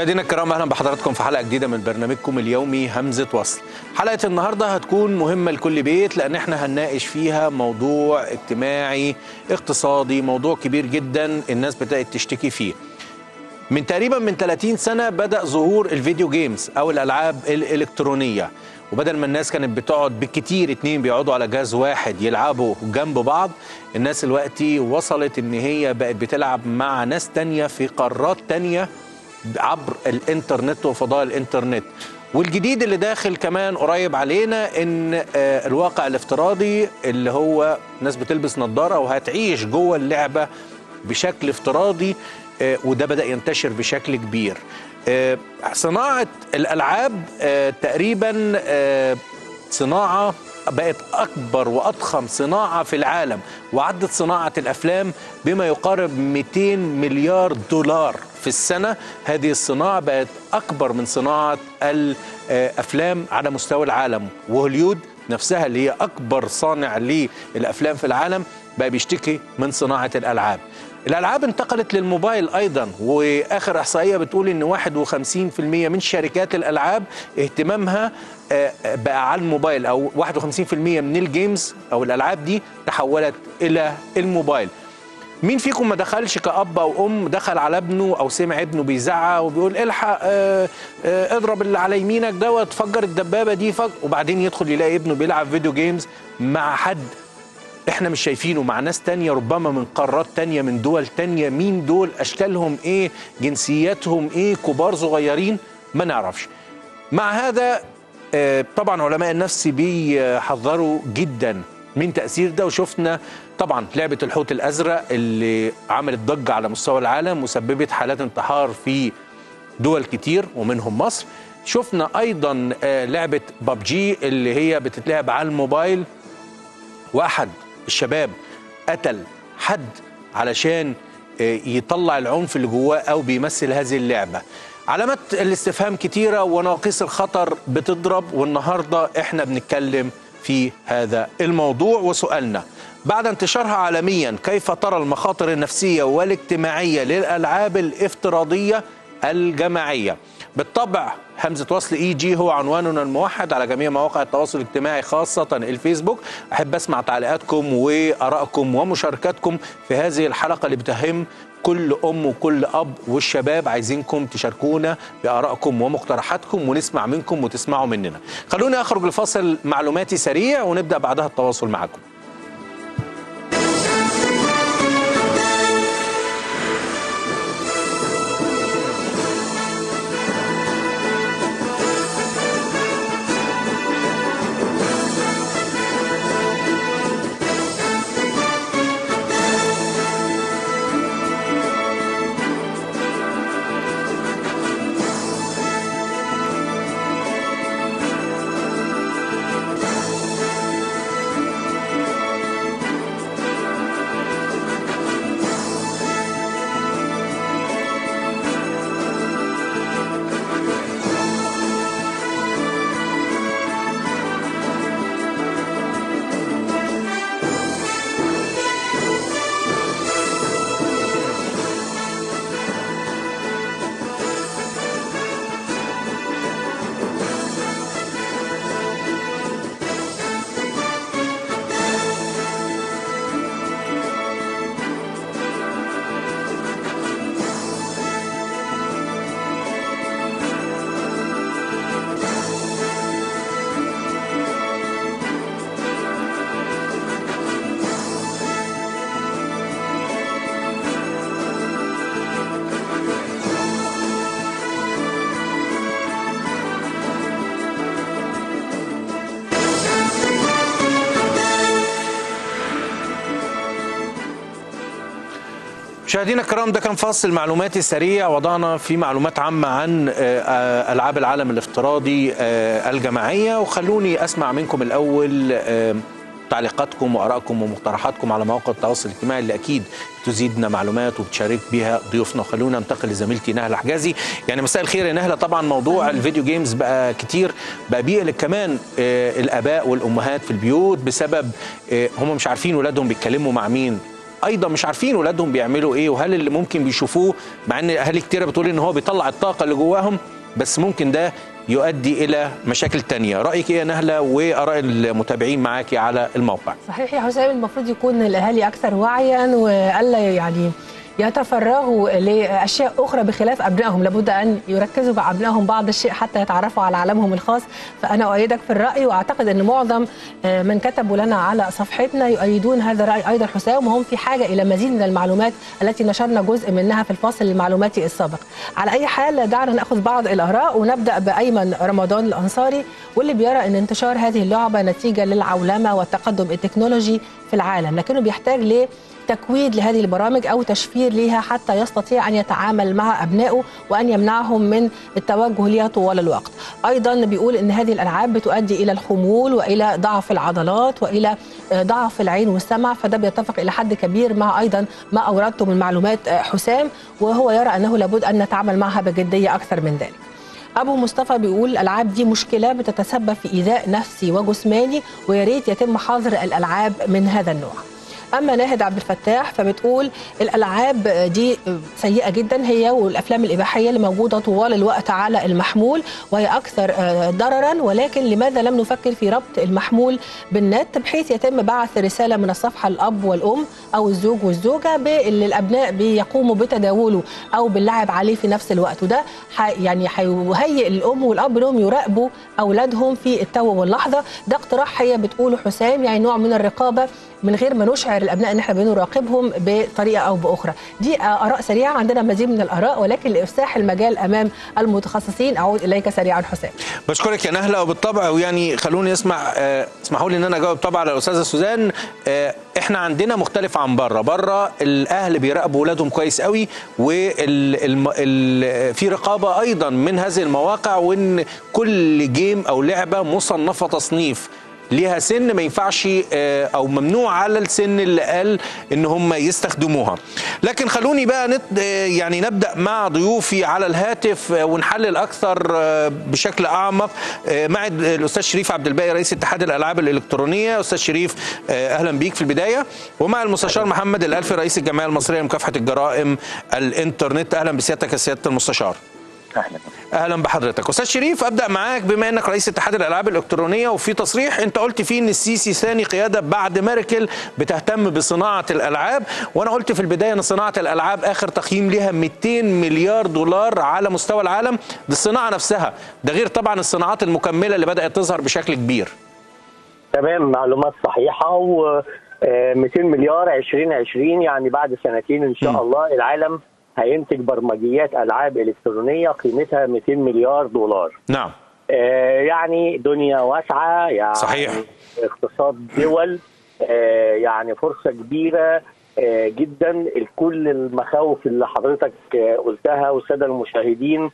مشاهدينا الكرام أهلا بحضراتكم في حلقة جديدة من برنامجكم اليومي همزة وصل. حلقة النهارده هتكون مهمة لكل بيت لأن إحنا هنناقش فيها موضوع اجتماعي اقتصادي موضوع كبير جدا الناس بدأت تشتكي فيه. من تقريبا من 30 سنة بدأ ظهور الفيديو جيمز أو الألعاب الإلكترونية وبدل ما الناس كانت بتقعد بالكتير اتنين بيقعدوا على جهاز واحد يلعبوا جنب بعض الناس دلوقتي وصلت إن هي بقت بتلعب مع ناس تانية في قارات تانية عبر الإنترنت وفضاء الإنترنت. والجديد اللي داخل كمان قريب علينا إن آه، الواقع الافتراضي اللي هو ناس بتلبس نظارة وهتعيش جوه اللعبة بشكل افتراضي آه، وده بدأ ينتشر بشكل كبير. آه، صناعة الألعاب تقريبا صناعة بقت أكبر وأضخم صناعة في العالم وعدت صناعة الأفلام بما يقارب 200 مليار دولار. في السنة. هذه الصناعة بقت أكبر من صناعة الأفلام على مستوى العالم. وهوليود نفسها اللي هي أكبر صانع للأفلام في العالم بقى بيشتكي من صناعة الألعاب. الألعاب انتقلت للموبايل أيضا وآخر إحصائية بتقول إن 51% من شركات الألعاب اهتمامها آه، بقى على الموبايل أو 51% من ال games أو الألعاب دي تحولت إلى الموبايل. مين فيكم ما دخلش كأب أو أم دخل على ابنه أو سمع ابنه بيزعق وبيقول الحق آه، آه، اضرب اللي على يمينك دوت فجر الدبابة دي فج وبعدين يدخل يلاقي ابنه بيلعب video games مع حد إحنا مش شايفينه مع ناس تانية ربما من قارات تانية من دول تانية مين دول أشكالهم إيه جنسياتهم إيه كبار صغيرين ما نعرفش. مع هذا آه، طبعا علماء النفس بيحذروا جدا من تأثير ده وشفنا طبعا لعبة الحوت الأزرق اللي عملت ضجة على مستوى العالم وسببت حالات انتحار في دول كتير ومنهم مصر. شفنا أيضا آه، لعبة ببجي اللي هي بتتلعب على الموبايل. واحد الشباب قتل حد علشان آه، يطلع العنف اللي جواه أو بيمثل هذه اللعبة. علامات الاستفهام كتيرة ونواقيس الخطر بتضرب والنهاردة إحنا بنتكلم في هذا الموضوع. وسؤالنا بعد انتشارها عالميا كيف ترى المخاطر النفسية والاجتماعية للألعاب الافتراضية الجماعية؟ بالطبع همزة وصل إي جي هو عنواننا الموحد على جميع مواقع التواصل الاجتماعي خاصة الفيسبوك. أحب أسمع تعليقاتكم وآرائكم ومشاركاتكم في هذه الحلقة اللي بتهم كل أم وكل أب والشباب عايزينكم تشاركونا بآرائكم ومقترحاتكم ونسمع منكم وتسمعوا مننا. خلوني أخرج لفاصل معلوماتي سريع ونبدأ بعدها التواصل معكم مشاهدينا الكرام ده كان فاصل معلوماتي سريع. وضعنا في معلومات عامة عن آه، آه، ألعاب العالم الافتراضي آه، الجماعية. وخلوني أسمع منكم الأول تعليقاتكم وآرائكم ومقترحاتكم على مواقع التواصل الاجتماعي اللي أكيد تزيدنا معلومات وبتشارك بيها ضيوفنا. وخلونا ننتقل لزميلتي نهله حجازي. يعني مساء الخير يا نهله طبعا موضوع الفيديو جيمز بقى كتير. بقى بيقلق كمان آه، الآباء والأمهات في البيوت بسبب آه، هم مش عارفين ولادهم بيتكلموا مع مين. أيضا مش عارفين ولادهم بيعملوا إيه وهل اللي ممكن بيشوفوه مع ان اهالي كتيرة بتقول ان هو بيطلع الطاقة اللي جواهم بس ممكن ده يؤدي إلى مشاكل تانية. رأيك إيه يا نهلة وآراء المتابعين معاكي على الموقع؟ صحيح يا حسام المفروض يكون الأهالي أكثر وعيا وألا يعني يتفرغوا لأشياء أخرى بخلاف أبنائهم. لابد أن يركزوا مع أبنائهم بعض الشيء حتى يتعرفوا على عالمهم الخاص. فأنا أؤيدك في الرأي وأعتقد أن معظم من كتبوا لنا على صفحتنا يؤيدون هذا الرأي أيضا حسام. وهم في حاجة إلى مزيد من المعلومات التي نشرنا جزء منها في الفاصل المعلوماتي السابق. على أي حال دعنا نأخذ بعض الآراء ونبدأ بأيمن رمضان الأنصاري واللي بيرى أن انتشار هذه اللعبة نتيجة للعولمة والتقدم التكنولوجي في العالم. لكنه بيحتاج ل تكويد لهذه البرامج أو تشفير لها حتى يستطيع أن يتعامل مع أبنائه وأن يمنعهم من التوجه لها طوال الوقت. أيضا بيقول إن هذه الألعاب بتؤدي إلى الخمول وإلى ضعف العضلات وإلى ضعف العين والسمع فده بيتفق إلى حد كبير مع أيضا ما أوردته من معلومات حسام وهو يرى أنه لابد أن نتعامل معها بجدية أكثر من ذلك. أبو مصطفى بيقول الألعاب دي مشكلة بتتسبب في إيذاء نفسي وجسماني ويا ريت يتم حظر الألعاب من هذا النوع. أما ناهد عبد الفتاح فبتقول الألعاب دي سيئة جدا هي والأفلام الإباحية اللي موجودة طوال الوقت على المحمول وهي أكثر ضررا. ولكن لماذا لم نفكر في ربط المحمول بالنت بحيث يتم بعث رسالة من الصفحة الأب والأم أو الزوج والزوجة باللي الأبناء بيقوموا بتداوله أو باللعب عليه في نفس الوقت. وده يعني هيهيئ الأم والأب إنهم يراقبوا أولادهم في التو واللحظة. ده اقتراح هي بتقوله حسام يعني نوع من الرقابة من غير ما نشعر الأبناء إن إحنا بنراقبهم بطريقة أو بأخرى. دي آراء سريعة عندنا مزيد من الآراء ولكن لافساح المجال أمام المتخصصين أعود إليك سريعا حسام. بشكرك يا نهلة وبالطبع ويعني خلوني أسمع آه اسمحوا لي إن أنا أجاوب طبعا على الأستاذة سوزان. آه إحنا عندنا مختلف عن بره. بره الأهل بيراقبوا اولادهم كويس قوي وفي رقابة أيضا من هذه المواقع وإن كل جيم أو لعبة مصنفة تصنيف ليها سن ما ينفعش أو ممنوع على السن اللي قال إن هم يستخدموها. لكن خلوني بقى نت يعني نبدأ مع ضيوفي على الهاتف ونحلل أكثر بشكل أعمق. مع الأستاذ شريف عبد الباقي رئيس اتحاد الألعاب الإلكترونية. أستاذ شريف أهلا بيك في البداية. ومع المستشار محمد الألفي رئيس الجمعية المصرية لمكافحة الجرائم الإنترنت. أهلا بسيادتك يا سيادة المستشار. أهلا أهلا بحضرتك. أستاذ شريف أبدأ معاك. بما إنك رئيس اتحاد الألعاب الإلكترونية وفي تصريح أنت قلت فيه إن السيسي ثاني قيادة بعد ميركل بتهتم بصناعة الألعاب وأنا قلت في البداية إن صناعة الألعاب آخر تقييم لها 200 مليار دولار على مستوى العالم دي الصناعة نفسها. ده غير طبعا الصناعات المكملة اللي بدأت تظهر بشكل كبير. تمام معلومات صحيحة و 200 مليار 2020 يعني بعد سنتين إن شاء. الله العالم هينتج برمجيات ألعاب إلكترونية قيمتها 200 مليار دولار. نعم. آه يعني دنيا واسعة يعني صحيح. اقتصاد دول آه يعني فرصة كبيرة آه جدا كل المخاوف اللي حضرتك قلتها والسادة المشاهدين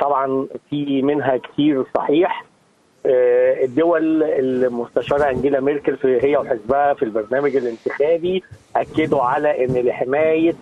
طبعا في منها كتير صحيح الدول المستشارة أنجيلا ميركل في هي وحزبها في البرنامج الانتخابي أكدوا على إن لحمايه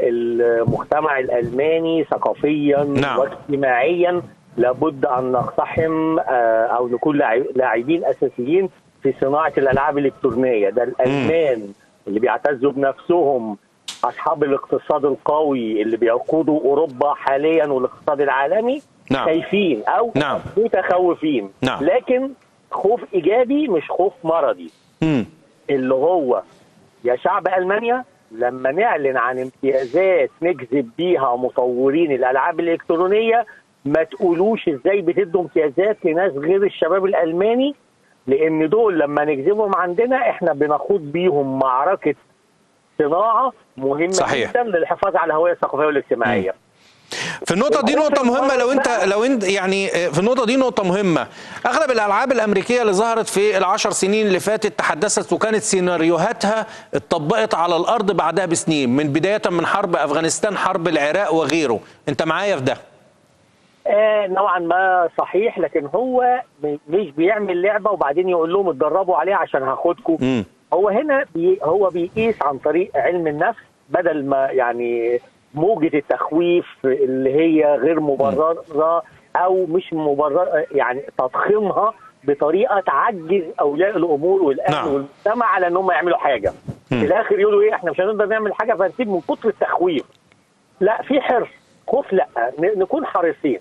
المجتمع الألماني ثقافيا نعم. واجتماعيا لابد أن نقتحم أو نكون لاعبين أساسيين في صناعة الألعاب الإلكترونية ده الألمان م. اللي بيعتزوا بنفسهم أصحاب الاقتصاد القوي اللي بيقودوا أوروبا حاليا والاقتصاد العالمي نعم. خايفين أو نعم. متخوفين نعم. لكن خوف إيجابي مش خوف مرضي م. اللي هو يا شعب ألمانيا لما نعلن عن امتيازات نجذب بيها مطورين الألعاب الإلكترونية ما تقولوش إزاي بتدوا امتيازات لناس غير الشباب الألماني لأن دول لما نجذبهم عندنا إحنا بنخوض بيهم معركة صناعة مهمة صحيح. جدا للحفاظ على الهوية الثقافية والاجتماعية. في النقطة دي نقطة مهمة لو انت لو انت يعني في النقطة دي نقطة مهمة، أغلب الألعاب الأمريكية اللي ظهرت في العشر سنين اللي فاتت تحدثت وكانت سيناريوهاتها اتطبقت على الأرض بعدها بسنين من بداية من حرب أفغانستان حرب العراق وغيره، أنت معايا في ده؟ آه نوعا ما صحيح لكن هو مش بيعمل لعبة وبعدين يقول لهم اتدربوا عليها عشان هاخدكم. هو هنا بي هو بيقيس عن طريق علم النفس بدل ما يعني موجة التخويف اللي هي غير مبررة أو مش مبررة يعني تضخيمها بطريقة تعجز أولياء الأمور والأهل نعم. والمجتمع على أنهم يعملوا حاجة. في الآخر يقولوا إيه إحنا مش هنقدر نعمل حاجة فهنسيب من كتر التخويف. لا في حرص. خوف لا. نكون حريصين.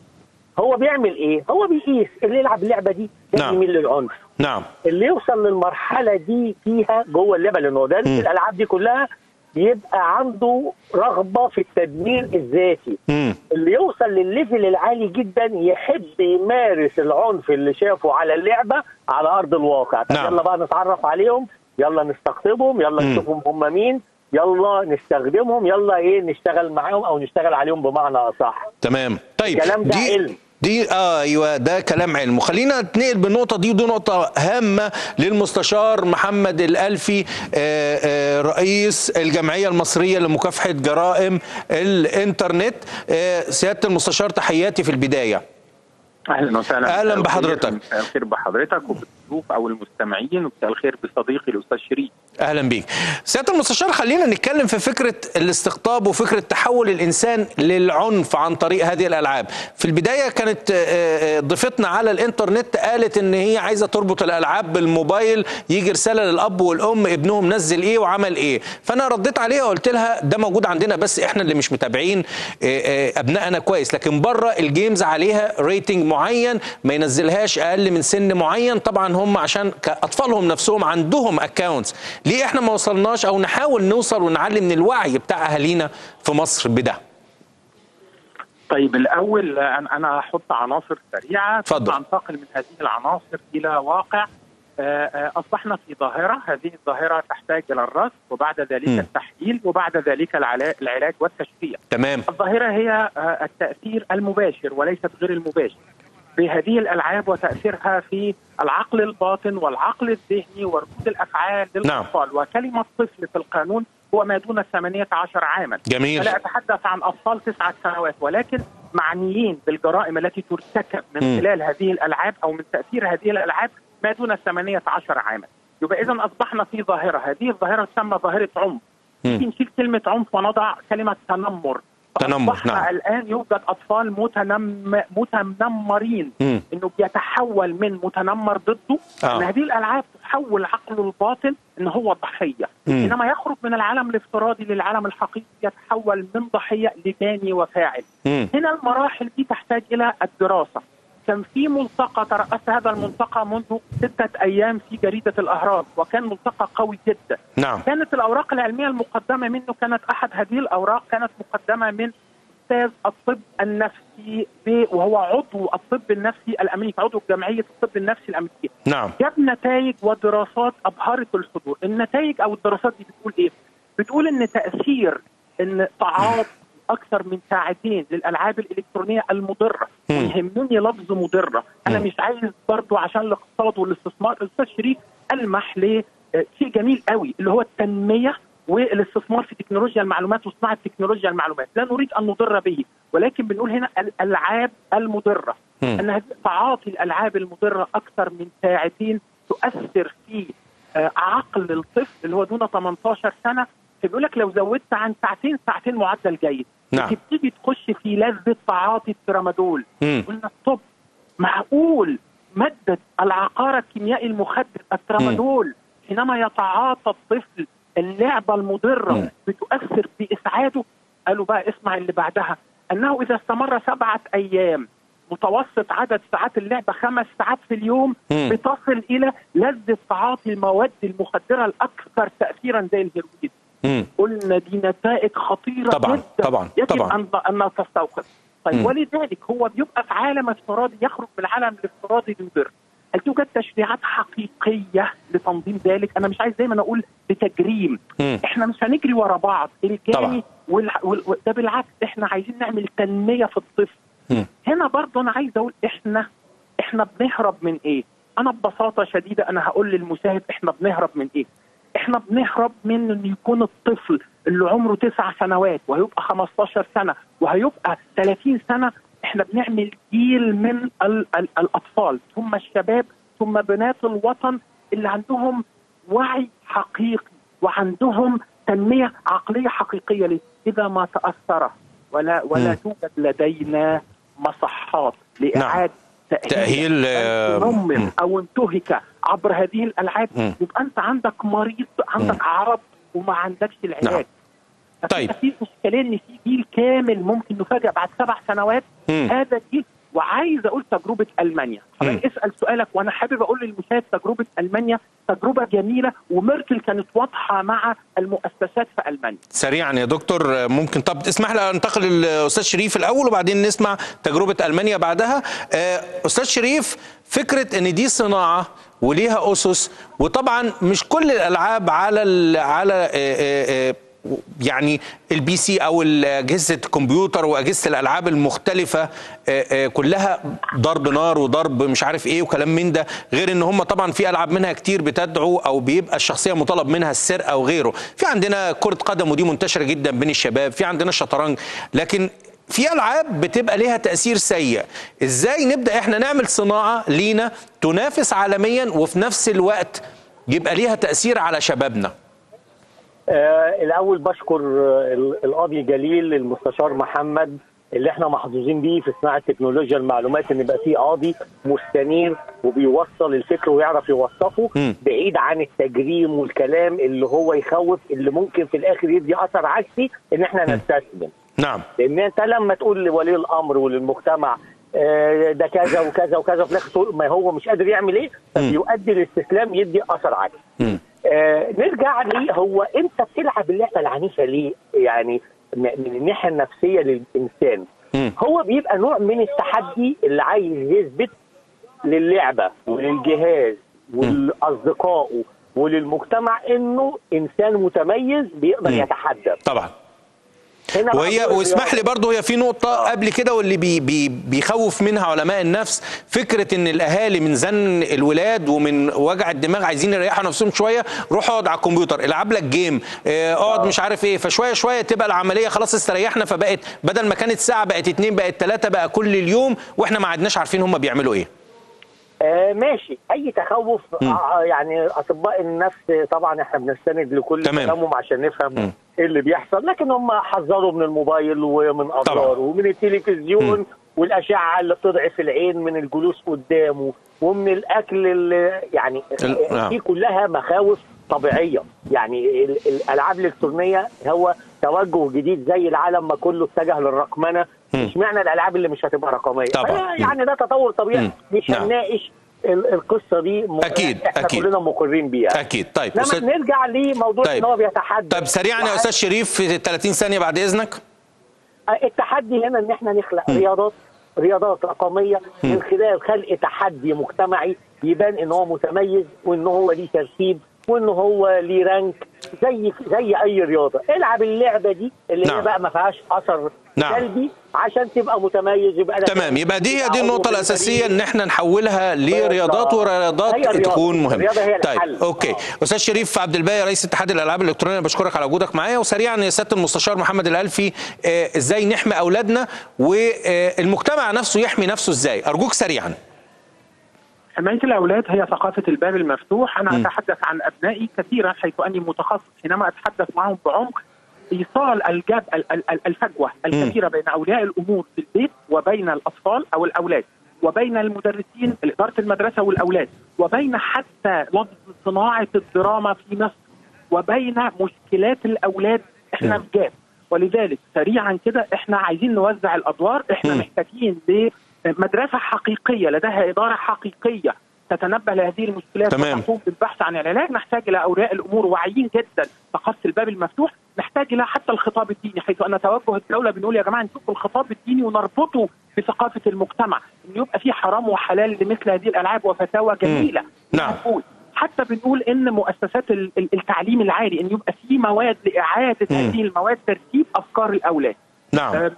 هو بيعمل إيه؟ هو بيقيس. اللي يلعب اللعبة دي نعم. يميل للعنف. نعم. اللي يوصل للمرحلة دي فيها جوه اللعبة لأنه ده مم. الألعاب دي كلها يبقى عنده رغبة في التدمير الذاتي مم. اللي يوصل للليفل العالي جدا يحب يمارس العنف اللي شافه على اللعبة على أرض الواقع طب نعم. يلا بقى نتعرف عليهم يلا نستقطبهم يلا مم. نشوفهم هم مين يلا نستخدمهم يلا إيه نشتغل معاهم أو نشتغل عليهم بمعنى أصح تمام طيب الكلام ده دي علم. دي أيوه ده كلام علم وخلينا نتنقل بالنقطة دي ودي نقطة هامة للمستشار محمد الألفي آه آه رئيس الجمعية المصرية لمكافحة جرائم الإنترنت. آه سيادة المستشار تحياتي في البداية. أهلا وسهلا. الخير- بحضرتك. الخير بحضرتك. وبالضيوف أو المستمعين ومساء الخير بصديقي الأستاذ شريف. أهلا بيك. سيادة المستشار خلينا نتكلم في فكرة الاستقطاب وفكرة تحول الإنسان للعنف عن طريق هذه الألعاب. في البداية كانت آه، آه، ضيفتنا على الإنترنت قالت إن هي عايزة تربط الألعاب بالموبايل يجي رسالة للأب والأم ابنهم نزل إيه وعمل إيه. فأنا رديت عليها وقلت لها ده موجود عندنا بس إحنا اللي مش متابعين آه، أبنائنا كويس. لكن بره ال games عليها rating معين ما ينزلهاش أقل من سن معين. طبعا هم عشان كأطفالهم نفسهم عندهم accounts ليه إحنا ما وصلناش أو نحاول نوصل ونعلي من الوعي بتاع أهالينا في مصر بده؟ طيب الأول أنا أنا هحط عناصر سريعة. اتفضل. ثم انتقل من هذه العناصر إلى واقع؟ آه، آه، أصبحنا في ظاهرة. هذه الظاهرة تحتاج إلى الرصد وبعد ذلك مم. التحليل وبعد ذلك العلا- العلاج والتشفير. تمام. الظاهرة هي آه، التأثير المباشر وليست غير المباشر. بهذه الألعاب وتأثيرها في العقل الباطن والعقل الذهني وردود الأفعال للأطفال. وكلمة طفل في القانون هو ما دون 18 عاما. جميل. فلا أتحدث عن أطفال تسعة سنوات ولكن معنيين بالجرائم التي ترتكب من مم. خلال هذه الألعاب أو من تأثير هذه الألعاب ما دون 18 عاما. يبقى إذا أصبحنا في ظاهرة. هذه الظاهرة تسمى ظاهرة عنف. نشيل كلمة عنف ونضع كلمة تنمر. تنمر، نعم. الآن يوجد أطفال متنم متنمرين مم. إنه بيتحول من متنمر ضده آه. إن هذه الألعاب تحول عقله الباطن إن هو ضحية مم. إنما يخرج من العالم الافتراضي للعالم الحقيقي يتحول من ضحية لداني وفاعل مم. هنا المراحل دي تحتاج إلى الدراسة كان في ملتقى ترأس هذا الملتقى منذ ستة أيام في جريدة الأهرام وكان ملتقى قوي جدا. نعم. كانت الأوراق العلمية المقدمة منه كانت أحد هذه الأوراق كانت مقدمة من أستاذ الطب النفسي وهو عضو الطب النفسي الأمريكي عضو جمعية الطب النفسي الأمريكية. نعم. جاب نتائج ودراسات أبهرت الحضور النتائج أو الدراسات دي بتقول إيه؟ بتقول إن تأثير إن تعاطي أكثر من ساعتين للألعاب الإلكترونية المضرة مم. ويهمني لفظ مضرة أنا مم. مش عايز برضو عشان الاقتصاد والاستثمار الأستاذ شريف ألمح ل آه، شيء جميل قوي اللي هو التنمية والاستثمار في تكنولوجيا المعلومات وصناعة تكنولوجيا المعلومات لا نريد أن نضر به ولكن بنقول هنا الألعاب المضرة مم. أن تعاطي الألعاب المضرة أكثر من ساعتين تؤثر في آه، عقل الطفل اللي هو دون 18 سنة فبيقول لك لو زودت عن ساعتين ساعتين معدل جيد نعم. تبتدي تخش في لذة تعاطي الترامادول. قلنا طب معقول مادة العقار الكيميائي المخدر الترامادول حينما يتعاطى الطفل اللعبة المضرة مم. بتؤثر باسعاده قالوا بقى اسمع اللي بعدها أنه إذا استمر سبعة أيام متوسط عدد ساعات اللعبة خمس ساعات في اليوم مم. بتصل إلى لذة تعاطي المواد المخدرة الأكثر تاثيرا زي الهيروين مم. قلنا دي نتائج خطيرة طبعاً، جدا طبعاً، يجب طبعاً. أن أن تستوقف طيب مم. ولذلك هو بيبقى في عالم افتراضي يخرج من العالم الافتراضي للبر هل توجد تشريعات حقيقية لتنظيم ذلك؟ أنا مش عايز دايما أقول بتجريم، مم. إحنا مش هنجري ورا بعض،. الجاني وال... وال... وال- ده بالعكس إحنا عايزين نعمل تنمية في الطفل. مم. هنا برضه أنا عايز أقول إحنا إحنا بنهرب من إيه؟ أنا ببساطة شديدة أنا هقول للمشاهد إحنا بنهرب من إيه؟ إحنا بنهرب من إن يكون الطفل اللي عمره تسع سنوات وهيبقى 15 سنة وهيبقى 30 سنة إحنا بنعمل جيل من ال ال الأطفال ثم الشباب ثم بنات الوطن اللي عندهم وعي حقيقي وعندهم تنمية عقلية حقيقية ليه؟ إذا ما تأثر ولا ولا مم. توجد لدينا مصحات لإعادة تأهيل، آه، من مم. أو انتهك عبر هذه الألعاب مم. يبقى أنت عندك مريض عندك عرض وما عندكش العلاج نعم. طيب. في اشكاليه إن في جيل كامل ممكن نفاجئ بعد سبع سنوات مم. هذا الجيل وعايز أقول تجربة ألمانيا. حضرتك اسأل سؤالك وأنا حابب أقول للمشاهد تجربة ألمانيا تجربة جميلة وميركل كانت واضحة مع المؤسسات في ألمانيا. سريعا يا دكتور ممكن طب تسمح لي أنتقل للأستاذ شريف الأول وبعدين نسمع تجربة ألمانيا بعدها. آه، أستاذ شريف فكرة إن دي صناعة وليها أسس وطبعا مش كل الألعاب على ال على آه، آه، يعني ال PC أو أجهزة الكمبيوتر وأجهزة الألعاب المختلفة آه، آه، كلها ضرب نار وضرب مش عارف إيه وكلام من ده غير إن هم طبعا في ألعاب منها كتير بتدعو أو بيبقى الشخصية مطالب منها السرقة وغيره في عندنا كرة قدم ودي منتشرة جدا بين الشباب في عندنا الشطرنج لكن في ألعاب بتبقى ليها تأثير سيء. إزاي نبدأ إحنا نعمل صناعة لينا تنافس عالميا وفي نفس الوقت يبقى ليها تأثير على شبابنا؟ آه الأول بشكر آه، ال- القاضي الجليل المستشار محمد اللي إحنا محظوظين بيه في صناعة تكنولوجيا المعلومات إن يبقى في قاضي مستنير وبيوصل الفكر ويعرف يوصفه. بعيد عن التجريم والكلام اللي هو يخوف اللي ممكن في الآخر يدي أثر عكسي إن إحنا نستسلم. نعم. لأن أنت لما تقول لولي الأمر وللمجتمع آه، ده كذا وكذا وكذا وفي الآخر ما هو مش قادر يعمل إيه؟ فبيؤدي الاستسلام يدي أثر عكسي. آه نرجع ليه هو انت بتلعب اللعبة العنيفة ليه؟ يعني من الناحية النفسية للإنسان. هو بيبقى نوع من التحدي اللي عايز يثبت للعبة وللجهاز ولأصدقائه وللمجتمع إنه إنسان متميز بيقدر. يتحدى طبعا وهي واسمح. لي برضه هي في نقطة قبل كده واللي بي بي بيخوف منها علماء النفس فكرة إن الأهالي من زن الولاد ومن وجع الدماغ عايزين يريحوا نفسهم شوية روح اقعد على الكمبيوتر العب لك game آه، اقعد مش عارف إيه فشوية شوية تبقى العملية خلاص استريحنا فبقت بدل ما كانت ساعة بقت اتنين بقت تلاتة بقى كل اليوم وإحنا ما عدناش عارفين هم بيعملوا إيه آه ماشي أي تخوف آه يعني أطباء النفس طبعا إحنا بنستند لكل تمام. كلامهم عشان. نفهم إيه اللي بيحصل لكن هم حذروا من الموبايل ومن. اضراره ومن التلفزيون مم. والأشعة اللي بتضعف العين من الجلوس قدامه ومن الأكل اللي يعني. دي كلها مخاوف طبيعية يعني ال- الألعاب الإلكترونية هو توجه جديد زي العالم ما كله اتجه للرقمنة مم. مش معنى الألعاب اللي مش هتبقى رقمية طبعا. يعني ده تطور طبيعي مم. مش نعم. هنناقش ال- القصة دي م- أكيد، إحنا أكيد. كلنا مقرين بيها أكيد طيب لما أستاذ- نرجع لموضوع طيب. إن هو بيتحدى طيب سريعا يا أستاذ شريف في 30 ثانية بعد إذنك التحدي هنا إن إحنا نخلق رياضات رياضات رقمية من خلال خلق تحدي مجتمعي يبان إن هو متميز وإن هو ليه ترتيب وإن هو ليه رانك زي زي أي رياضة العب اللعبة دي اللي نعم. هي بقى ما فيهاش أثر نعم. سلبي عشان تبقى متميز يبقى تمام يبقى دي هي دي الأساسية الفريق. إن إحنا نحولها لرياضات ورياضات. تكون هي طيب الحل. okay آه. أستاذ شريف عبد الباقي رئيس اتحاد الألعاب الإلكترونية بشكرك على وجودك معايا وسريعا يا سيادة المستشار محمد الألفي آه، إزاي نحمي أولادنا والمجتمع نفسه يحمي نفسه إزاي أرجوك سريعا حماية الأولاد هي ثقافة الباب المفتوح. أنا م. أتحدث عن أبنائي كثيرا حيث أني متخصص حينما أتحدث معهم بعمق إيصال ال gap ال- ال- ال- الفجوة الكبيرة بين أولياء الأمور في البيت وبين الأطفال أو الأولاد وبين المدرسين إدارة المدرسة والأولاد وبين حتى لفظ صناعة الدراما في مصر وبين مشكلات الأولاد. إحنا في جاب ولذلك سريعا كده إحنا عايزين نوزع الأدوار. إحنا. محتاجين لمدرسه حقيقية لديها إدارة حقيقية تتنبه لهذه المشكلات تمام. وتقوم بالبحث عن العلاج نحتاج إلى اولياء الأمور واعيين جدا بقص الباب المفتوح نحتاج إلى حتى الخطاب الديني حيث أن توجه الدولة بنقول يا جماعة نشوف الخطاب الديني ونربطه بثقافه المجتمع إن يبقى في حرام وحلال لمثل هذه الألعاب وفتاوى جميلة نعم. نقول حتى بنقول إن مؤسسات ال- ال- التعليم العالي إن يبقى في مواد لإعادة. هذه المواد ترتيب أفكار الأولاد نعم آم،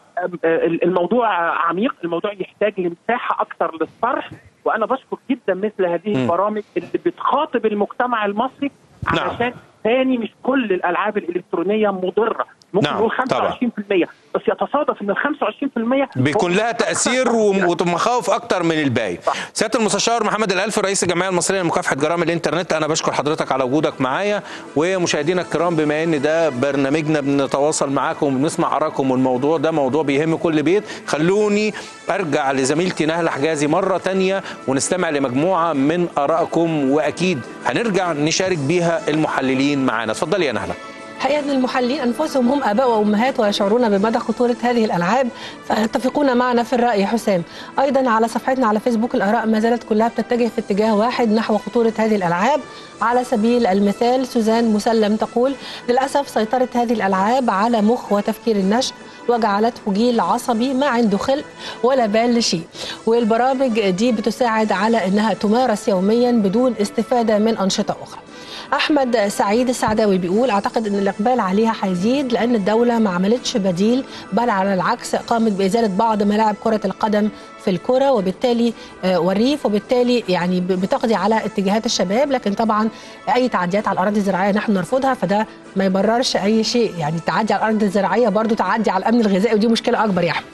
آه، الموضوع عميق الموضوع يحتاج لمساحة أكثر للطرح وأنا بشكر جدا مثل هذه. البرامج اللي بتخاطب المجتمع المصري نعم. علشان ثاني مش كل الألعاب الإلكترونية مضرة ممكن نعم، نقول طبعا. 25% بس يتصادف إن ال 25% بيكون لها تأثير وم- ومخاوف أكتر من الباقي. صح. سيادة المستشار محمد الألفي رئيس الجمعية المصرية لمكافحة جرائم الإنترنت أنا بشكر حضرتك على وجودك معايا ومشاهدينا الكرام بما إن ده برنامجنا بنتواصل معاكم وبنسمع آرائكم والموضوع ده موضوع بيهم كل بيت خلوني أرجع لزميلتي نهلة حجازي مرة تانية ونستمع لمجموعة من آرائكم وأكيد هنرجع نشارك بيها المحللين معانا اتفضلي يا نهلة الحقيقة أن المحللين أنفسهم هم آباء وأمهات ويشعرون بمدى خطورة هذه الألعاب فيتفقون معنا في الرأي حسام. أيضا على صفحتنا على فيسبوك الآراء ما زالت كلها بتتجه في اتجاه واحد نحو خطورة هذه الألعاب. على سبيل المثال سوزان مسلم تقول للأسف سيطرت هذه الألعاب على مخ وتفكير النشء وجعلته جيل عصبي ما عنده خلق ولا بال لشيء. والبرامج دي بتساعد على إنها تمارس يوميا بدون استفادة من أنشطة أخرى. أحمد سعيد السعداوي بيقول أعتقد إن الإقبال عليها هيزيد لأن الدولة ما عملتش بديل بل على العكس قامت بإزالة بعض ملاعب كرة القدم في الكرة وبالتالي آه، والريف وبالتالي يعني بتقضي على اتجاهات الشباب. لكن طبعا أي تعديات على الأراضي الزراعية نحن نرفضها فده ما يبررش أي شيء. يعني التعدي على الأرض الزراعية برضو تعدي على الأمن الغذائي ودي مشكلة أكبر يا احمد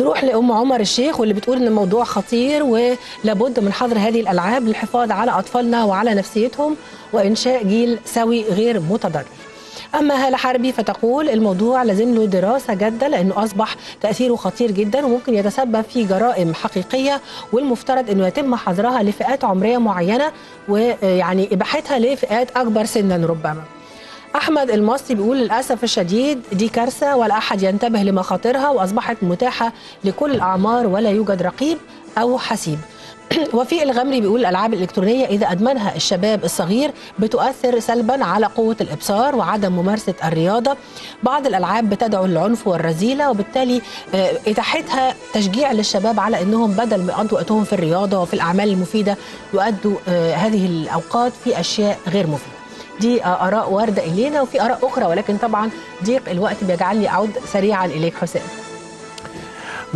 نروح لأم عمر الشيخ واللي بتقول إن الموضوع خطير ولابد من حظر هذه الألعاب للحفاظ على أطفالنا وعلى نفسيتهم وإنشاء جيل سوي غير متضرر. أما هاله حربي فتقول الموضوع لازم له دراسة جادة لأنه أصبح تأثيره خطير جدا وممكن يتسبب في جرائم حقيقية والمفترض إنه يتم حظرها لفئات عمرية معينة ويعني إباحتها لفئات أكبر سنا ربما. أحمد المصري بيقول للأسف الشديد دي كارثة ولا أحد ينتبه لمخاطرها وأصبحت متاحة لكل الأعمار ولا يوجد رقيب أو حسيب. وفي الغمري بيقول الألعاب الإلكترونية إذا أدمنها الشباب الصغير بتؤثر سلبا على قوة الإبصار وعدم ممارسة الرياضة. بعض الألعاب بتدعو للعنف والرذيله وبالتالي آه، إتاحتها تشجيع للشباب على إنهم بدل ما يقضوا وقتهم في الرياضة وفي الأعمال المفيدة يؤدوا آه، هذه الأوقات في أشياء غير مفيدة. دي آه، آراء واردة إلينا وفي آراء أخرى ولكن طبعا ضيق الوقت بيجعلني أعود سريعا إليك حسام.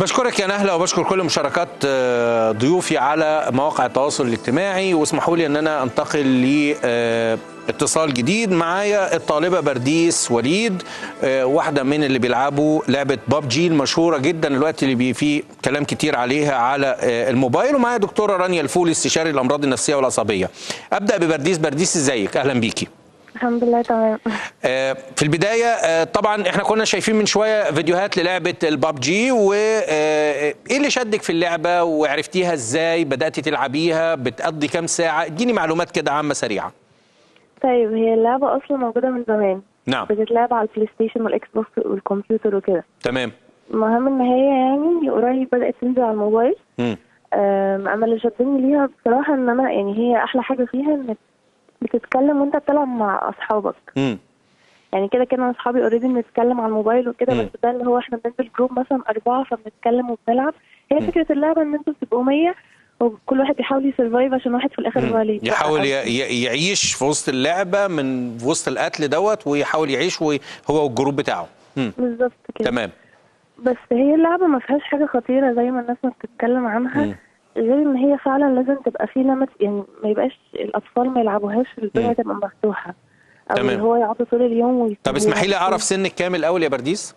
بشكرك يا نهلة وبشكر كل مشاركات آه، ضيوفي على مواقع التواصل الاجتماعي. واسمحوا لي إن أنا أنتقل ل آه، اتصال جديد. معايا الطالبة برديس وليد آه، واحدة من اللي بيلعبوا لعبة بابجي المشهورة جدا الوقت اللي بي فيه كلام كتير عليها على الموبايل. ومعايا دكتورة رانيا الفولي استشاري الأمراض النفسية والعصبية. أبدأ ببرديس. برديس إزيك؟ أهلا بيكي. الحمد لله تمام. آه، في البداية آه، طبعا إحنا كنا شايفين من شوية فيديوهات للعبة البابجي وايه اللي شدك في اللعبة وعرفتيها إزاي؟ بدأت تلعبيها؟ بتقضي كام ساعة؟ إديني معلومات كده عامة سريعة. طيب هي اللعبة أصلا موجودة من زمان. نعم. بتتلعب على ال PlayStation وال Xbox والكمبيوتر وكده. تمام. المهم إن هي يعني قريب بدأت تنزل على الموبايل. مم. أم، أما اللي شدني ليها بصراحة إن أنا يعني هي أحلى حاجة فيها إنك بتتكلم وأنت بتلعب مع أصحابك مم. يعني كده كده أنا أصحابي already بنتكلم على الموبايل وكده. بس ده اللي هو إحنا بننزل group مثلا أربعة فبنتكلم وبنلعب هي مم. فكرة اللعبة إن أنتوا تبقوا 100 وكل واحد يحاول ي survive عشان واحد في الآخر هو اللي. يحاول يعيش في وسط اللعبة من وسط القتل دوت ويحاول يعيش هو وال group بتاعه. بالظبط كده تمام بس هي اللعبة ما فيهاش حاجة خطيرة زي ما الناس ما بتتكلم عنها مم. غير إن هي فعلا لازم تبقى في limits يعني ما يبقاش الأطفال ما يلعبوهاش الدنيا. تبقى مفتوحة أو تمام. اللي هو يقعدوا طول اليوم. طب اسمحي لي أعرف سنك كام الأول يا برديس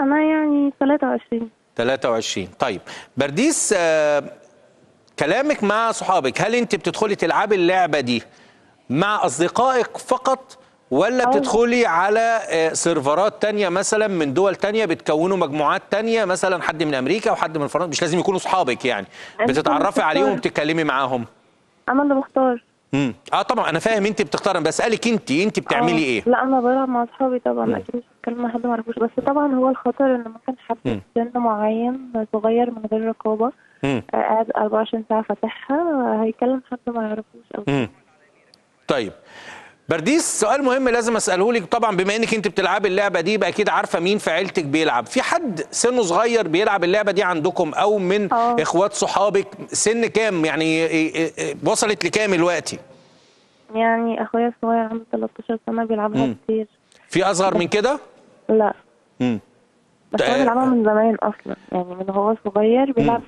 أنا يعني 23 23 طيب برديس آه، كلامك مع صحابك هل أنت بتدخلي تلعبي اللعبة دي مع أصدقائك فقط ولا. بتدخلي على آه، سيرفرات تانية مثلا من دول تانية بتكونوا مجموعات تانية مثلا حد من أمريكا وحد من فرنسا مش لازم يكونوا صحابك يعني بتتعرفي. عليهم وبتتكلمي معاهم أنا اللي بختار امم آه طبعا أنا فاهم أنت بتختاري أنا بسألك أنت أنت بتعملي آه. إيه لا أنا بلعب مع أصحابي طبعا مم. أكيد مش بتكلم مع حد ما أعرفوش بس طبعا هو الخطر إن ممكن حد. في سن معين صغير من غير رقابة امم آه، قاعد 24 ساعة فاتحها هيكلم حد ما يعرفوش أو مم. طيب برديس سؤال مهم لازم أسأله لك. طبعا بما إنك أنت بتلعبي اللعبة دي يبقى أكيد عارفة مين في عيلتك بيلعب. في حد سنه صغير بيلعب اللعبة دي عندكم أو من آه. إخوات صحابك؟ سن كام؟ يعني إيه- إيه- إيه وصلت لكام دلوقتي يعني أخويا الصغير عنده 13 سنة بيلعبها مم. كتير. في أصغر من كده؟ لا. مم. بس هو آه، بيلعبها من زمان أصلا. يعني من هو صغير بيلعب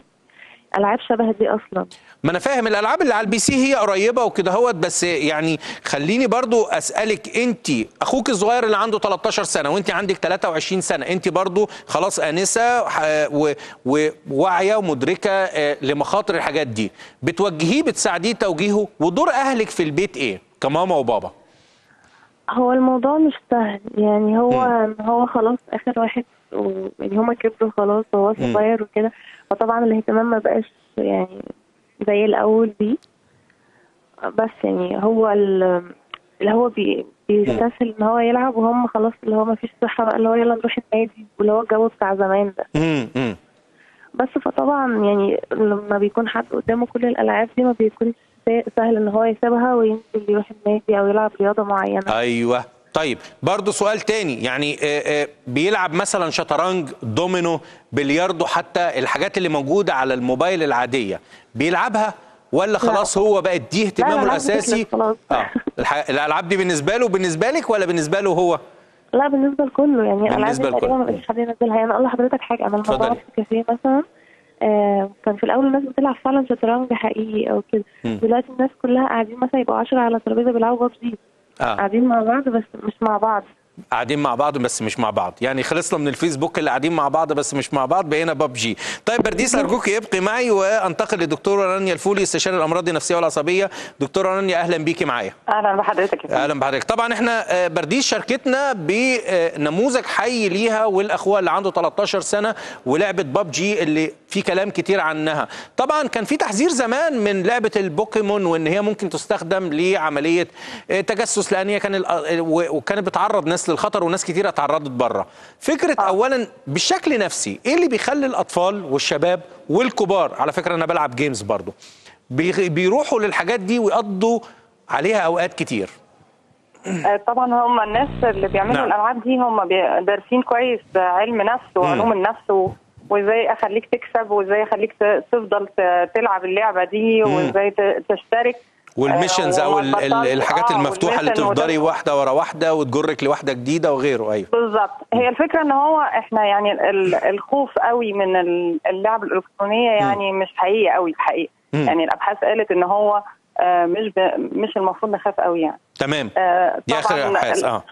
العاب شبه دي أصلا. ما أنا فاهم الألعاب اللي على ال PC هي قريبة وكده هوت بس يعني خليني برضو أسألك انت أخوك الصغير اللي عنده 13 سنة وانت عندك 23 سنة انت برضو خلاص أنسة وواعية ومدركة آه، لمخاطر الحاجات دي. بتوجهيه بتساعديه توجيهه؟ ودور أهلك في البيت إيه؟ كماما وبابا. هو الموضوع مش سهل. يعني هو هو خلاص آخر واحد و... يعني هما كبروا خلاص وهو. صغير وكده. فطبعا الاهتمام ما بقاش يعني زي الأول بيه بس يعني هو ال- اللي هو بي بيستسهل إن هو يلعب وهم خلاص اللي هو ما فيش صحة بقى اللي هو يلا نروح النادي واللي هو الجو بتاع زمان ده. بس فطبعا يعني لما بيكون حد قدامه كل الألعاب دي ما بيكونش سهل إن هو يسيبها وينزل يروح النادي أو يلعب رياضة معينة. أيوه. طيب برضو سؤال تاني. يعني آه، آه، بيلعب مثلا شطرنج دومينو بلياردو حتى الحاجات اللي موجودة على الموبايل العادية بيلعبها ولا خلاص هو بقت دي اهتمامه الأساسي. آه الألعاب دي بالنسبة له بالنسبة لك ولا بالنسبة له هو؟ لا بالنسبة لكله. يعني الألعاب بالنسبة دي. تقريبا ما حد ينزلها. يعني أقول لحضرتك حاجة. أنا لما. بقعد في كافيه مثلا آه كان في الأول الناس بتلعب فعلا شطرنج حقيقي أو كده. دلوقتي الناس كلها قاعدين مثلا يبقوا 10 على ترابيزه بيلعبوا ببجي. آه. قاعدين مع بعض بس مش مع بعض. قاعدين مع بعض بس مش مع بعض. يعني خلصنا من الفيسبوك اللي قاعدين مع بعض بس مش مع بعض بقينا ببجي طيب برديس أرجوك ابقي معي وأنتقل للدكتوره رانيا الفولي استشاري الأمراض النفسية والعصبية. دكتوره رانيا أهلا بيكي معايا. أهلا بحضرتك. أهلا بحضرتك. طبعا إحنا آه، برديس شاركتنا بنموذج حي ليها والأخوة اللي عنده 13 سنة ولعبة ببجي اللي في كلام كتير عنها. طبعا كان في تحذير زمان من لعبة البوكيمون وإن هي ممكن تستخدم لعملية آه، تجسس لأن هي كان آه، وكانت بتعرض ناس للخطر وناس كتيرة اتعرضت بره فكرة اولا بشكل نفسي إيه اللي بيخلي الأطفال والشباب والكبار على فكرة أنا بلعب games برضو بيروحوا للحاجات دي ويقضوا عليها أوقات كتير؟ آه، طبعا هم الناس اللي بيعملوا نعم. الألعاب دي هم دارسين كويس علم نفس وعلوم النفس و- وإزاي أخليك تكسب وإزاي أخليك تفضل تلعب اللعبة دي وإزاي تشترك. والميشنز آه، أو. الحاجات آه، المفتوحة اللي تفضلي واحدة ورا واحدة وتجرك لواحدة جديدة وغيره. أيوه. بالظبط. هي الفكرة إن هو إحنا يعني ال- الخوف قوي من ال- اللعب الإلكترونية يعني مش حقيقي قوي الحقيقة. يعني الأبحاث قالت إن هو آه، مش ب... مش المفروض نخاف قوي يعني. تمام. آه، دي آخر الابحاث ال- آه.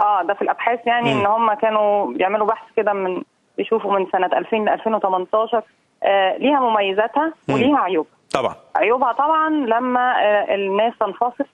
آه ده في الأبحاث يعني مم. إن هم كانوا بيعملوا بحث كده من بيشوفوا من سنة 2000 ل 2018 آه ليها مميزاتها مم. وليها عيوب طبعا عيوبها طبعا لما آه الناس تنفصل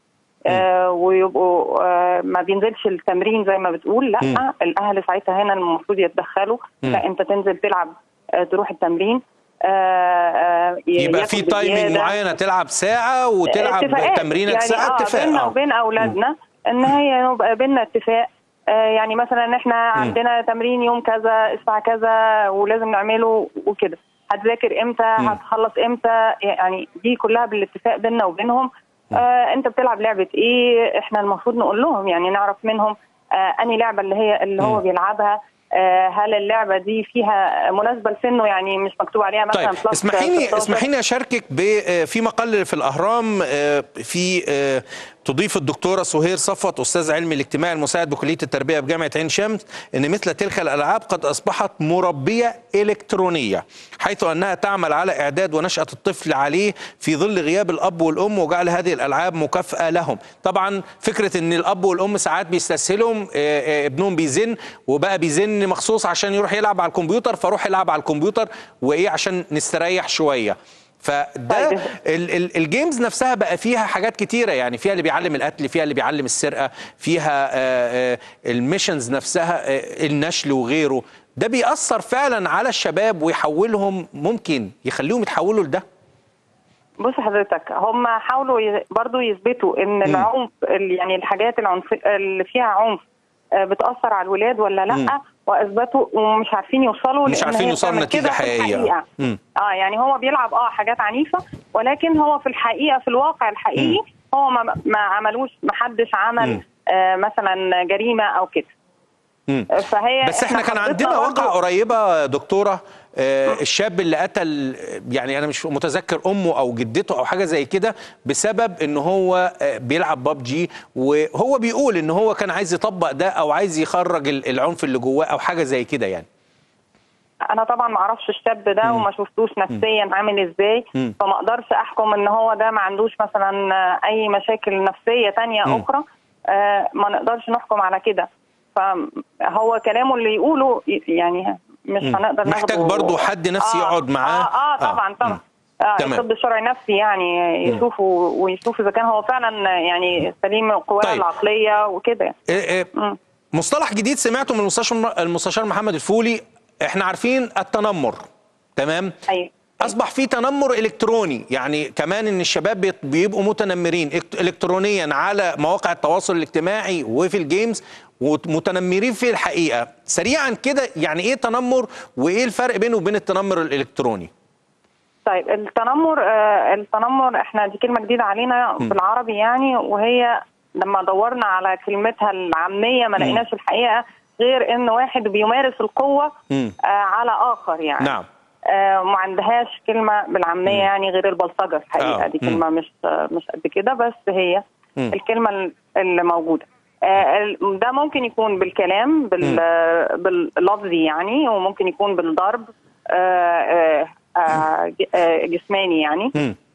آه ويبقوا آه ما بينزلش التمرين زي ما بتقول لأ مم. الأهل ساعتها هنا المفروض يتدخلوا مم. لأ أنت تنزل تلعب آه تروح التمرين آه آه يبقى في تايمنج. معينة تلعب ساعة وتلعب. تمرينك يعني ساعة آه اتفاق بيننا. وبين أولادنا إن هي يبقى بيننا اتفاق يعني مثلا إحنا عندنا تمرين يوم كذا الساعة كذا ولازم نعمله وكده هتذاكر إمتى. هتخلص إمتى؟ يعني دي كلها بالاتفاق بيننا وبينهم. آه أنت بتلعب لعبة إيه؟ إحنا المفروض نقول لهم يعني نعرف منهم آه اني لعبة اللي هي اللي هو. بيلعبها. آه هل اللعبة دي فيها مناسبة لسنه؟ يعني مش مكتوب عليها مثلا طيب بلس اسمحيني 16. اسمحيني أشاركك آه، في مقال في الأهرام آه، في تضيف الدكتورة سهير صفوت أستاذ علم الاجتماع المساعد بكلية التربية بجامعة عين شمس إن مثل تلك الألعاب قد أصبحت مربية إلكترونية حيث أنها تعمل على إعداد ونشأة الطفل عليه في ظل غياب الأب والأم وجعل هذه الألعاب مكافأة لهم. طبعا فكرة إن الأب والأم ساعات بيستسهلهم آه، آه، ابنهم بيزن وبقى بيزن مخصوص عشان يروح يلعب على الكمبيوتر فروح يلعب على الكمبيوتر وإيه عشان نستريح شوية. فده طيب. ال ال ال games نفسها بقى فيها حاجات كتيرة يعني فيها اللي بيعلم القتل فيها اللي بيعلم السرقة فيها آه، آه، ال missions نفسها آه، النشل وغيره ده بيأثر فعلا على الشباب ويحولهم ممكن يخليهم يتحولوا لده بص حضرتك هم حاولوا برضو يثبتوا إن العنف ال- يعني الحاجات العنف اللي فيها عنف آه، بتأثر على الولاد ولا. لأ واثبتوا ومش عارفين يوصلوا مش عارفين يوصلوا. الحقيقة. مم. آه يعني هو بيلعب آه حاجات عنيفة ولكن هو في الحقيقة في الواقع الحقيقي هو ما, ما عملوش ما حدش. عمل آه مثلا جريمة أو كده. فهي بس إحنا كان حطيتنا عندنا قريبة دكتورة آه، الشاب اللي قتل يعني أنا مش متذكر أمه أو جدته أو حاجة زي كده بسبب إن هو آه، بيلعب ببجي وهو بيقول إن هو كان عايز يطبق ده أو عايز يخرج ال- العنف اللي جواه أو حاجة زي كده يعني. أنا طبعا ما أعرفش الشاب ده وما شفتوش نفسيا عامل إزاي. فما أقدرش أحكم إن هو ده ما عندوش مثلا أي مشاكل نفسية تانية. أخرى. آه ما نقدرش نحكم على كده. فهو كلامه اللي يقوله يعني مش. هنقدر ناخده محتاج برضو حد نفسي يقعد معاه. آه, آه آه. طبعا مم. طبعا آه تمام. الطب الشرعي نفسي يعني يشوفوا ويشوف إذا كان هو فعلا يعني سليم القوى طيب. العقلية وكده آه، آه، مم. مصطلح جديد سمعته من المستشار المستشار محمد الفولي إحنا عارفين التنمر تمام أيوه أصبح في تنمر إلكتروني يعني كمان إن الشباب بيبقوا متنمرين الكترونيا على مواقع التواصل الاجتماعي وفي ال games ومتنمرين في الحقيقة. سريعا كده يعني إيه تنمر وإيه الفرق بينه وبين التنمر الإلكتروني؟ طيب التنمر آه التنمر إحنا دي كلمة جديدة علينا بالعربي يعني وهي لما دورنا على كلمتها العامية ما لقيناش الحقيقة غير إن واحد بيمارس القوة. آه على آخر يعني. نعم. آه ما عندهاش كلمة بالعامية يعني غير البلطجة. الحقيقة آه. دي. كلمة مش آه مش قد كده بس هي مم. الكلمة ال- اللي موجودة. ده ممكن يكون بالكلام بال آه، باللفظي يعني وممكن يكون بالضرب آه، آه، آه، آه، جسماني يعني.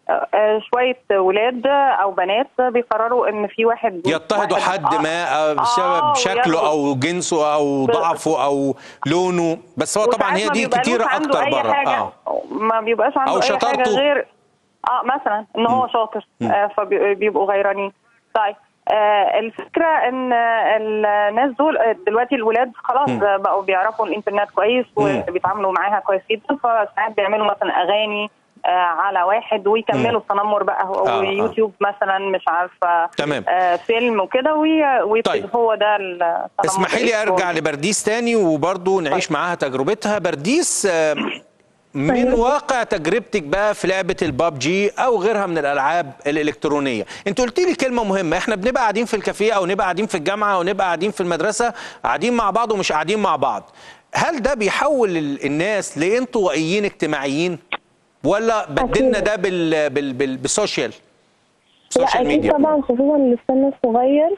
آه، آه، شوية ولاد أو بنات بيقرروا إن في واحد يضطهدوا حد آه، ما آه، آه، بسبب شكله أو جنسه أو ضعفه أو لونه. بس هو طبعا هي دي كتيرة أكتر بره آه. ما بيبقاش عنده حاجة شطارته. غير آه مثلا إن هو شاطر آه فبيبقوا غيرانين. طيب. آه الفكرة إن آه، الناس دول آه، دلوقتي الولاد خلاص. آه، بقوا بيعرفوا الإنترنت كويس. وبيتعاملوا معاها كويس جدا فساعات بيعملوا مثلا أغاني آه على واحد ويكملوا التنمر بقى هو آه، آه. يوتيوب مثلا مش عارفة تمام. آه فيلم وكده وي- ويبتدي طيب. هو ده التنمر اسمحي لي أرجع. لبرديس تاني وبرضه نعيش معاها تجربتها برديس آه، من واقع تجربتك بقى في لعبة البابجي أو غيرها من الألعاب الإلكترونية. انت قلت لي كلمة مهمة. إحنا بنبقى قاعدين في الكافيه أو نبقى قاعدين في الجامعة أو نبقى قاعدين في المدرسة قاعدين مع بعض ومش قاعدين مع بعض. هل ده بيحول ال- الناس لانطوائيين اجتماعيين؟ ولا بدلنا ده بال بال بال بال social لا ال social أكيد ميديا. طبعا خصوصا للسن الصغير.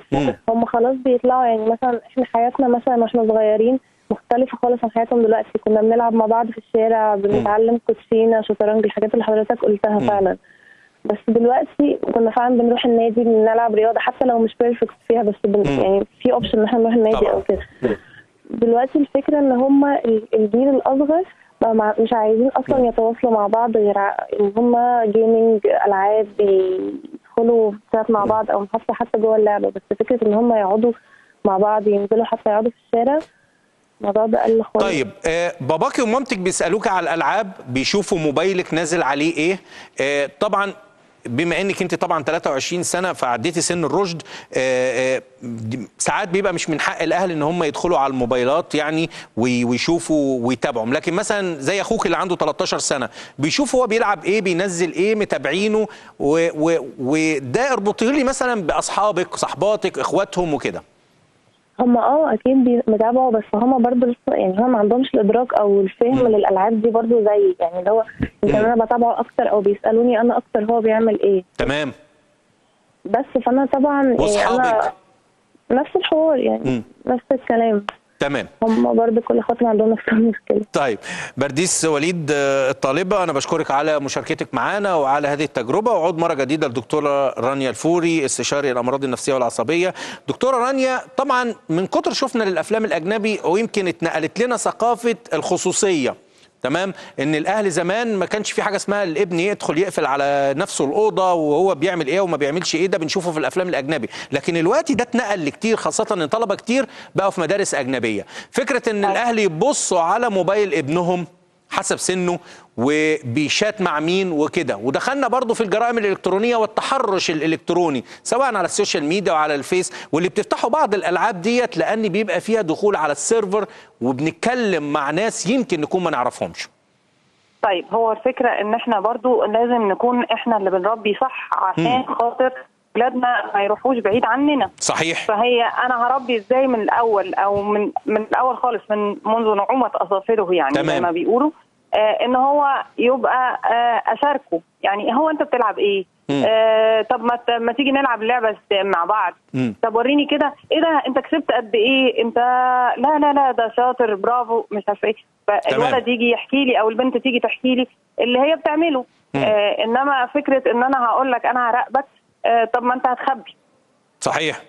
هم خلاص بيطلعوا يعني مثلا إحنا حياتنا مثلا وإحنا صغيرين مختلفة خالص عن حياتهم دلوقتي. كنا بنلعب مع بعض في الشارع بنتعلم كوتشينة شطرنج الحاجات اللي حضرتك قلتها فعلا. بس دلوقتي كنا فعلا بنروح النادي بنلعب رياضة حتى لو مش perfect فيها بس بن. يعني في option إن إحنا نروح النادي طبعا. أو كده. دلوقتي الفكرة إن هم الجيل الأصغر مش عايزين أصلا يتواصلوا مع بعض غير إن هم جيمنج ألعاب بيدخلوا ساعات مع بعض أو حتى حتى جوه اللعبة. بس فكرة إن هم يقعدوا مع بعض ينزلوا حتى يقعدوا في الشارع الموضوع ده قل خالص. طيب آه باباكي ومامتك بيسالوك على الألعاب بيشوفوا موبايلك نازل عليه إيه؟ آه طبعا بما إنك أنت طبعا 23 سنة فعديتي سن الرشد آه ساعات بيبقى مش من حق الأهل إن هم يدخلوا على الموبايلات يعني وي- ويشوفوا ويتابعوا لكن مثلا زي أخوك اللي عنده 13 سنة بيشوفوا هو بيلعب إيه بينزل إيه متابعينه وده اربطيه لي مثلا بأصحابك صحباتك إخواتهم وكده. هم آه أكيد بي- بيتابعوا بس هم برضه لسه يعني هم ما عندهمش الادراك أو الفهم للألعاب دي برضه زي يعني اللي هو يمكن أنا بتابعه أكتر أو بيسألوني أنا أكتر هو بيعمل إيه. تمام. بس فأنا طبعا يعني أنا نفس الحوار يعني. نفس الكلام. تمام. هم برضه كل اخواتنا عندهم نفس المشكلة. طيب برديس وليد آه، الطالبة أنا بشكرك على مشاركتك معنا وعلى هذه التجربة. وعود مرة جديدة الدكتورة رانيا الفوري استشاري الأمراض النفسية والعصبية. دكتورة رانيا طبعا من كتر شفنا للأفلام الأجنبي ويمكن اتنقلت لنا ثقافة الخصوصية. تمام؟ إن الأهل زمان ما كانش في حاجة اسمها الابن يدخل يقفل على نفسه الأوضة وهو بيعمل إيه وما بيعملش إيه ده بنشوفه في الأفلام الأجنبي. لكن الوقت ده اتنقل لكتير خاصة إن طلبة كتير بقوا في مدارس أجنبية. فكرة إن الأهل يبصوا على موبايل ابنهم حسب سنه وبيشات مع مين وكده. ودخلنا برضو في الجرائم الإلكترونية والتحرش الإلكتروني سواء على ال social media وعلى الفيس واللي بتفتحوا بعض الألعاب ديت لأن بيبقى فيها دخول على ال server وبنتكلم مع ناس يمكن نكون ما نعرفهمش. طيب هو الفكرة إن إحنا برضو لازم نكون إحنا اللي بنربي صح عشان خاطر ولادنا ما يروحوش بعيد عننا. صحيح. فهي أنا هربي إزاي من الأول أو من من الأول خالص من منذ نعومة اظافره يعني تمام. زي ما بيقولوا آه إن هو يبقى آه أشاركه. يعني هو أنت بتلعب إيه. آه طب ما ما تيجي نلعب اللعبه س- مع بعض. مم. طب وريني كده. إيه ده؟ أنت كسبت قد إيه؟ أنت لا لا لا ده شاطر برافو مش عارفه إيه. فالولد يجي يحكي لي أو البنت تيجي تحكي لي اللي هي بتعمله. آه إنما فكرة إن أنا هقول لك أنا هراقبك طب ما انت هتخبي. صحيح.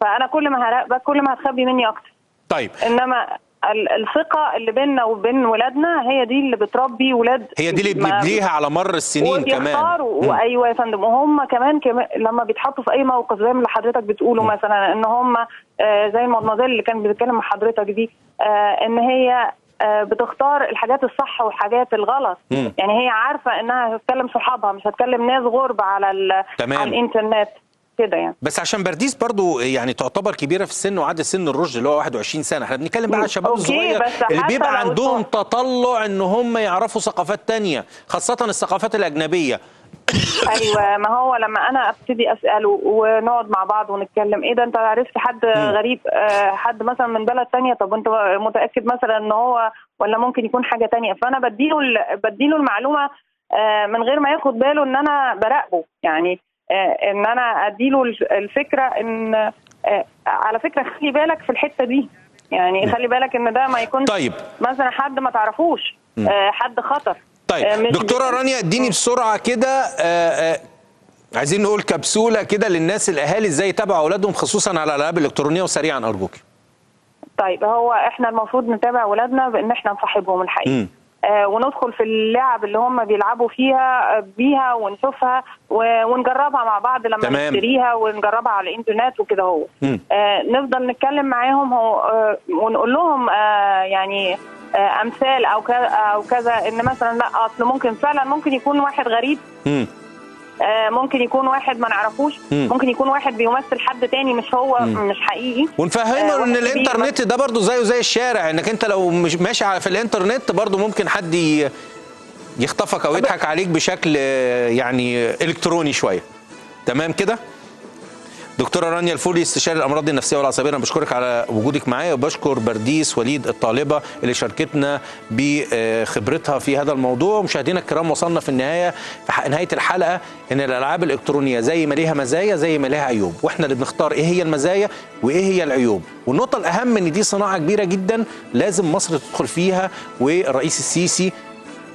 فأنا كل ما هراقبك كل ما هتخبي مني أكتر. طيب. إنما ال- الثقة اللي بيننا وبين ولادنا هي دي اللي بتربي ولاد هي دي اللي بنبنيها على مر السنين كمان. وايوه يا فندم. وهم كمان كمان لما بيتحطوا في أي موقف زي ما حضرتك بتقوله مثلا إن هم آه، زي المدمزيل اللي كان بيتكلم مع حضرتك دي آه، إن هي آه، بتختار الحاجات الصح والحاجات الغلط مم. يعني هي عارفة إنها هتكلم صحابها مش هتكلم ناس غرب على تمام. على الإنترنت كده يعني بس عشان برديس برضو يعني تعتبر كبيرة في السن وعدت سن الرشد اللي هو 21 سنة إحنا بنتكلم بقى على الشباب الصغير اللي بيبقى عندهم تطلع إن هم يعرفوا ثقافات تانية خاصة الثقافات الأجنبية أيوه ما هو لما أنا أبتدي اساله ونقعد مع بعض ونتكلم إيه ده أنت عرفت حد غريب آه، حد مثلا من بلد تانية؟ طب أنت متأكد مثلا إن هو ولا ممكن يكون حاجة تانية؟ فأنا بديله بديله المعلومة آه، من غير ما ياخد باله إن أنا براقبه. يعني آه، إن أنا أديله الف- الفكرة إن على فكرة خلي بالك في الحتة دي. يعني خلي بالك إن ده ما يكونش طيب. مثلا حد ما تعرفوش حد خطر. طيب مش- دكتورة رانيا اديني بسرعة كده آه، آه، عايزين نقول كبسولة كده للناس الأهالي إزاي يتابعوا أولادهم خصوصا على الألعاب الإلكترونية وسريعا أرجوك. طيب هو إحنا المفروض نتابع ولادنا بإن إحنا نصاحبهم الحقيقة. آه وندخل في اللعب اللي هم بيلعبوا فيها آه، بيها ونشوفها ونجربها مع بعض لما تمام. نشتريها ونجربها على الإنترنت وكده هو. آه نفضل نتكلم معاهم هو آه ونقول لهم آه يعني آه أمثال أو كذا أو كذا إن مثلا لا أصل ممكن فعلا ممكن يكون واحد غريب. آه ممكن يكون واحد ما نعرفوش. مم. ممكن يكون واحد بيمثل حد تاني مش هو مش حقيقي. ونفهمه آه، إن الإنترنت ده برضو زيه زي الشارع إنك أنت لو مش ماشي على- في الإنترنت برضو ممكن حد يخطفك أو يضحك عليك بشكل آه، يعني إلكتروني شوية. تمام كده؟ دكتورة رانيا الفولي استشاري الأمراض النفسية والعصبية أنا بشكرك على وجودك معايا وبشكر برديس وليد الطالبة اللي شاركتنا بخبرتها في هذا الموضوع. مشاهدينا الكرام وصلنا في النهاية في نهاية الحلقة ان الألعاب الإلكترونية. زي ما ليها مزايا زي ما ليها عيوب. وإحنا اللي بنختار إيه هي المزايا وإيه هي العيوب. والنقطة الأهم إن دي صناعة كبيرة جدا لازم مصر تدخل فيها والرئيس السيسي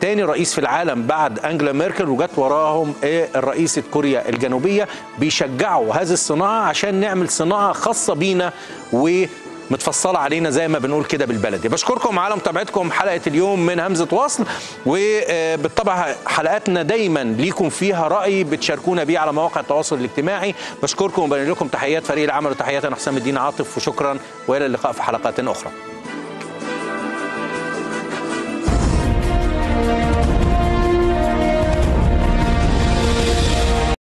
تاني رئيس في العالم بعد أنجلا ميركل وجت وراهم إيه؟ الرئيسة كوريا الجنوبية بيشجعوا هذه الصناعة عشان نعمل صناعة خاصة بينا ومتفصلة علينا زي ما بنقول كده بالبلدي بشكركم على متابعتكم حلقة اليوم من همزة وصل وبالطبع حلقاتنا دايما ليكم فيها رأي بتشاركونا بيه على مواقع التواصل الاجتماعي. بشكركم وبنقل لكم تحيات فريق العمل وتحيات حسام الدين عاطف وشكرا وإلى اللقاء في حلقات أخرى.